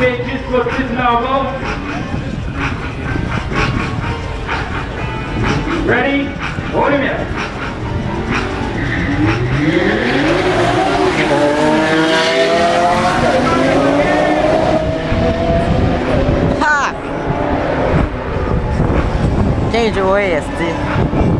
On espère juste pour. Ready? Hold him. Ha! Quem jogou esse?